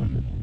Mm-hmm.